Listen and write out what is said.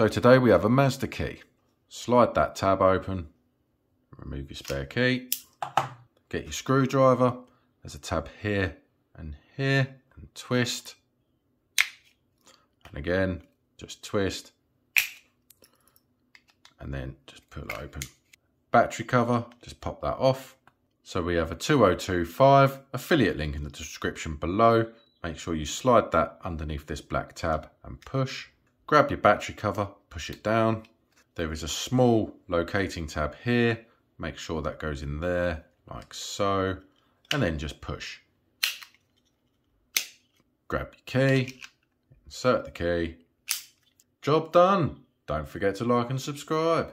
So today we have a Mazda key. Slide that tab open, remove your spare key, get your screwdriver. There's a tab here and here and twist. And again, just twist and then just pull it open. Battery cover, just pop that off. So we have a 2025 affiliate link in the description below. Make sure you slide that underneath this black tab and push. Grab your battery cover, push it down. There is a small locating tab here. Make sure that goes in there like so. And then just push. Grab your key, insert the key. Job done. Don't forget to like and subscribe.